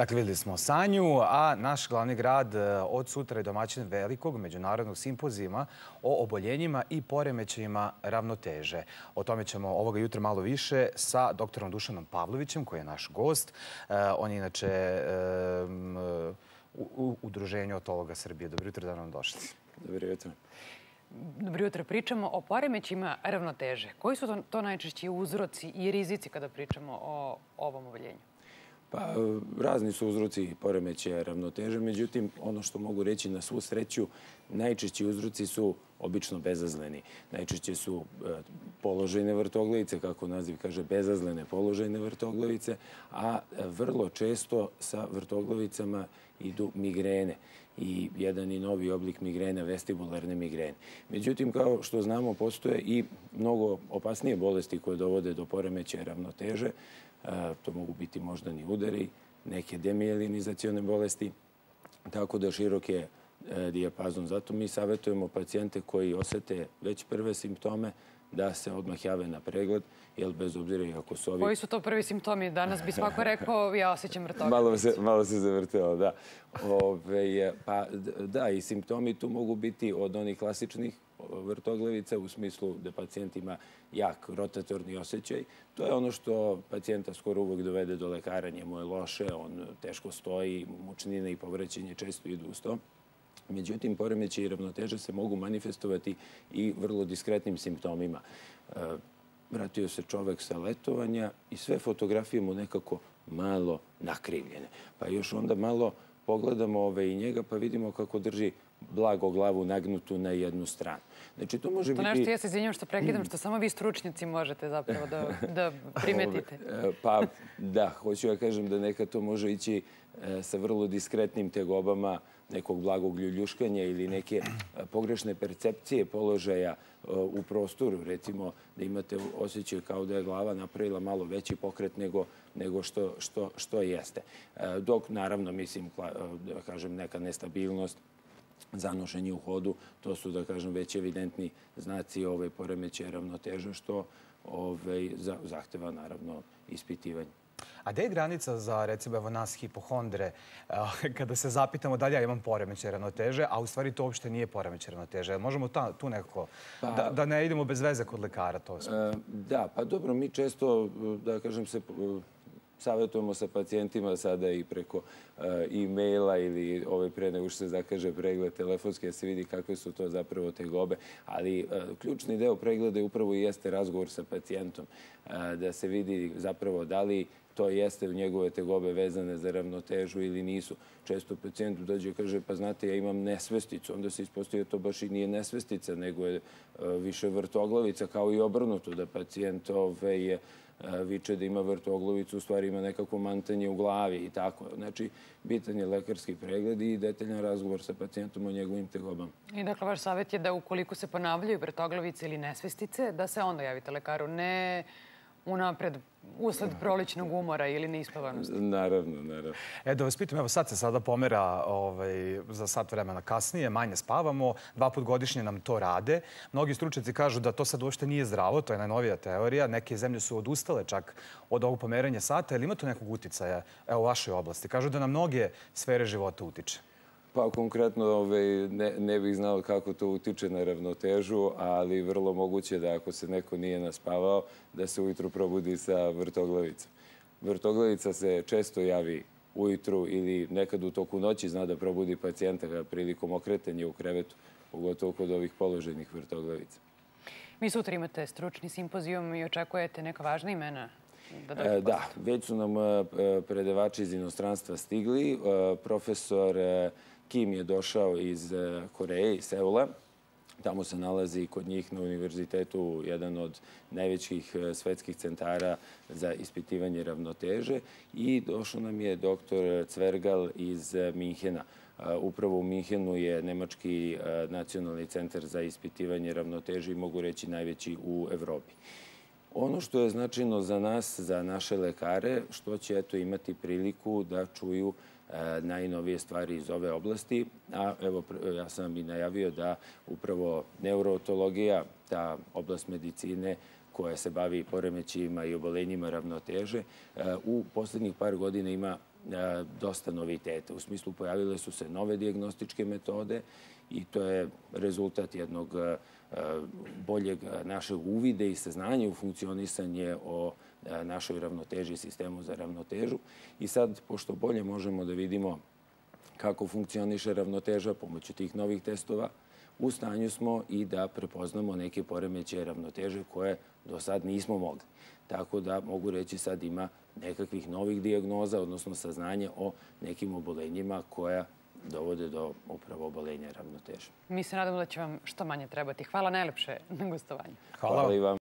Dakle, videli smo Sanju, a naš glavni grad e, od sutra je domaćin velikog međunarodnog simpozijuma o oboljenjima i poremećajima ravnoteže. O tome ćemo ovoga jutra malo više sa doktorom Dušanom Pavlovićem, koji je naš gost. E, on je inače e, u Udruženju otologa Srbije. Dobro jutro da nam došli. Dobro jutro. Dobro jutro. Pričamo o poremećima ravnoteže. Koji su to najčešći uzroci i rizici kada pričamo o ovom oboljenju? Pa, razni su uzroci poremećaja ravnoteže, međutim, ono što mogu reći na svu sreću, najčešći uzroci su obično bezazleni. Najčešće su e, položajne vrtoglavice, kako naziv kaže, bezazlene položajne vrtoglavice, a e, vrlo često sa vrtoglavicama idu migrene i jedan i novi oblik migrena, vestibularne migrene. Međutim, kao što znamo, postoje i mnogo opasnije bolesti koje dovode do poremećaja ravnoteže, to mogu biti moždani udari, neke demijelinizacione bolesti, tako da širok je e, dijapazon. Zato mi savjetujemo pacijente koji osete već prve simptome da se odmah jave na pregled, jer bez obzira i ako su ovi... Koji su to prvi simptomi? Danas bi svako rekao, ja osjećam vrtogavicu. Malo se, malo se zavrtelo, da. Ove, pa da, i simptomi tu mogu biti od onih klasičnih vrtoglavica u smislu da pacijent ima jak rotatorni osjećaj. To je ono što pacijenta skoro uvek dovede do lekara. Njemu je loše, on teško stoji, mučnine i povrećenje često idu uz to. Međutim, poremeće i ravnoteže se mogu manifestovati i vrlo diskretnim simptomima. E, vratio se čovek sa letovanja i sve fotografije mu nekako malo nakrivljene. Pa još onda malo pogledamo ove i njega pa vidimo kako drži blago glavu nagnutu na jednu stranu. Znači, to može to biti... To nešto, ja se izvinjam što prekidam, što samo vi stručnjaci možete zapravo da, da primetite. E, pa, da, hoću ja kažem da neka to može ići e, sa vrlo diskretnim tegobama nekog blagog ljuljuškanja ili neke e, pogrešne percepcije položaja u prostoru. Recimo, da imate osjećaj kao da je glava napravila malo veći pokret nego, nego što, što, što jeste. Dok, naravno, mislim, da kažem, neka nestabilnost, zanošenje u hodu, to su, da kažem, već evidentni znaci ove poremeće ravnoteže, što ove, zahteva, naravno, ispitivanje. A gde je granica za, recimo, evo nas hipohondre, kada se zapitamo da li ja imam poremeće ravnoteže, a u stvari to uopšte nije poremeće ravnoteže. Možemo ta, tu nekako, pa, da, da ne idemo bez veze kod lekara, to smo. E, da, pa dobro, mi često, da kažem se, savjetujemo sa pacijentima sada i preko uh, e-maila ili ove pre nego što se zakaže pregled telefonski da se vidi kakve su to zapravo te gobe. Ali uh, ključni deo pregleda je upravo i jeste razgovor sa pacijentom. Uh, da se vidi zapravo da li to jeste u njegove tegobe vezane za ravnotežu ili nisu. Često pacijentu dođe i kaže, pa znate, ja imam nesvesticu. Onda se ispostavio to baš i nije nesvestica, nego je više vrtoglavica, kao i obrnuto, da pacijent ove, je viče da ima vrtoglovicu, u stvari ima nekako mantanje u glavi i tako. Znači, bitan je lekarski pregled i detaljan razgovor sa pacijentom o njegovim tegobama. I dakle, vaš savjet je da ukoliko se ponavljaju vrtoglavice ili nesvestice, da se onda javite lekaru, ne unapred usled proličnog umora ili neispavanosti? Naravno, naravno. E, da vas pitam, evo sad se sada pomera ovaj, za sat vremena kasnije, manje spavamo, dva put godišnje nam to rade. Mnogi stručnici kažu da to sad uopšte nije zdravo, to je najnovija teorija. Neke zemlje su odustale čak od ovog pomeranja sata. Ili ima to nekog uticaja evo, u vašoj oblasti? Kažu da na mnoge sfere života utiče. Pa konkretno ovaj, ne, ne bih znao kako to utiče na ravnotežu, ali vrlo moguće da ako se neko nije naspavao, da se ujutru probudi sa vrtoglavicom. Vrtoglavica se često javi ujutru ili nekad u toku noći zna da probudi pacijenta prilikom okretanja u krevetu, pogotovo kod ovih položenih vrtoglavica. Vi sutra imate stručni simpozijum i očekujete neka važna imena da e, Da, već su nam e, predevači iz inostranstva stigli. E, profesor Kim je došao iz e, Koreje, iz Seula. Tamo se nalazi kod njih na univerzitetu jedan od najvećih e, svetskih centara za ispitivanje ravnoteže i došao nam je doktor Cvergal iz e, Minhena. Upravo u Minhenu je Nemački nacionalni centar za ispitivanje ravnoteže i mogu reći najveći u Evropi. Ono što je značajno za nas, za naše lekare, što će eto imati priliku da čuju E, najnovije stvari iz ove oblasti. A evo, ja sam i najavio da upravo neurootologija, ta oblast medicine koja se bavi poremećima i obolenjima ravnoteže, e, u poslednjih par godina ima dosta noviteta. U smislu pojavile su se nove diagnostičke metode i to je rezultat jednog boljeg našeg uvide i saznanja u funkcionisanje o našoj ravnoteži sistemu za ravnotežu. I sad, pošto bolje možemo da vidimo kako funkcioniše ravnoteža pomoću tih novih testova, u stanju smo i da prepoznamo neke poremeće ravnoteže koje do sad nismo mogli. Tako da mogu reći sad ima nekakvih novih dijagnoza, odnosno saznanje o nekim obolenjima koja dovode do upravo obolenja ravnoteže. Mi se nadamo da će vam što manje trebati. Hvala najlepše na gostovanju. Hvala, Hvala i vam.